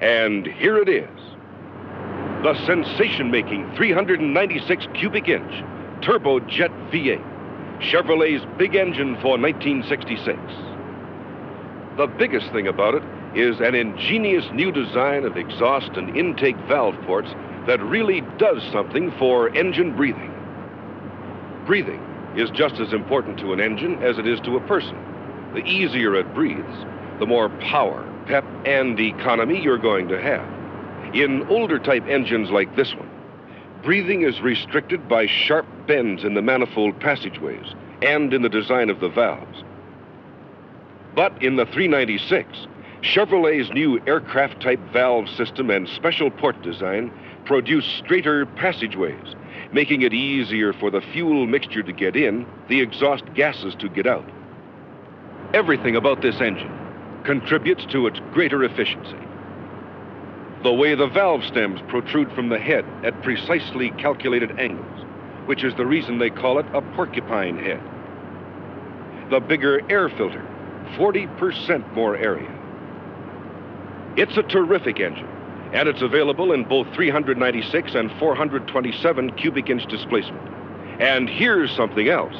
And here it is the sensation making 396 cubic inch turbojet V8, Chevrolet's big engine for 1966. The biggest thing about it is an ingenious new design of exhaust and intake valve ports that really does something for engine breathing. Breathing is just as important to an engine as it is to a person. The easier it breathes, the more power, pep, and economy you're going to have. In older type engines like this one, breathing is restricted by sharp bends in the manifold passageways and in the design of the valves. But in the 396, Chevrolet's new aircraft type valve system and special port design produce straighter passageways, making it easier for the fuel mixture to get in, the exhaust gases to get out. Everything about this engine contributes to its greater efficiency. The way the valve stems protrude from the head at precisely calculated angles, which is the reason they call it a porcupine head. The bigger air filter, 40% more area. It's a terrific engine, and it's available in both 396 and 427 cubic inch displacement. And here's something else.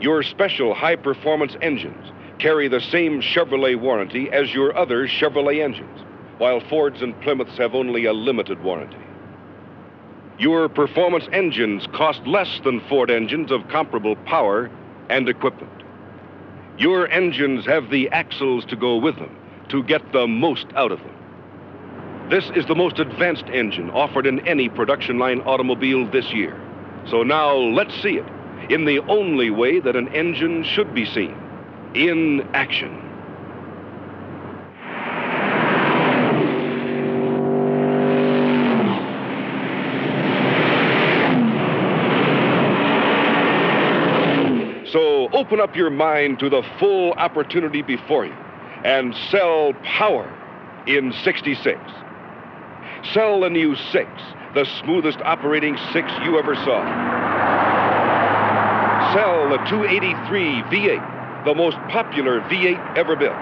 Your special high performance engines carry the same Chevrolet warranty as your other Chevrolet engines, while Fords and Plymouths have only a limited warranty. Your performance engines cost less than Ford engines of comparable power and equipment. Your engines have the axles to go with them to get the most out of them. This is the most advanced engine offered in any production line automobile this year. So now let's see it in the only way that an engine should be seen in action. So open up your mind to the full opportunity before you and sell power in 66. Sell the new 6, the smoothest operating 6 you ever saw. Sell the 283 V8, the most popular V8 ever built.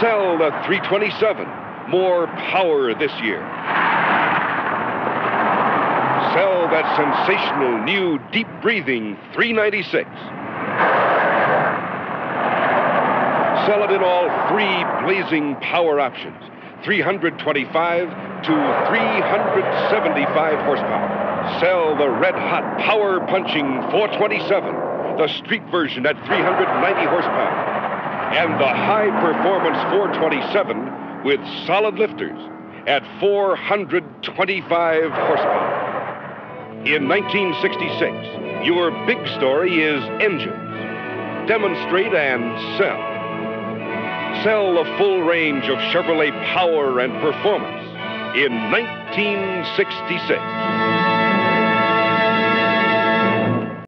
Sell the 327, more power this year. Sell that sensational new deep breathing 396. Sell it in all three blazing power options 325 to 375 horsepower. Sell the red hot power punching 427, the street version at 390 horsepower. And the high performance 427 with solid lifters at 425 horsepower. In 1966, your big story is engines. Demonstrate and sell. Sell the full range of Chevrolet power and performance in 1966.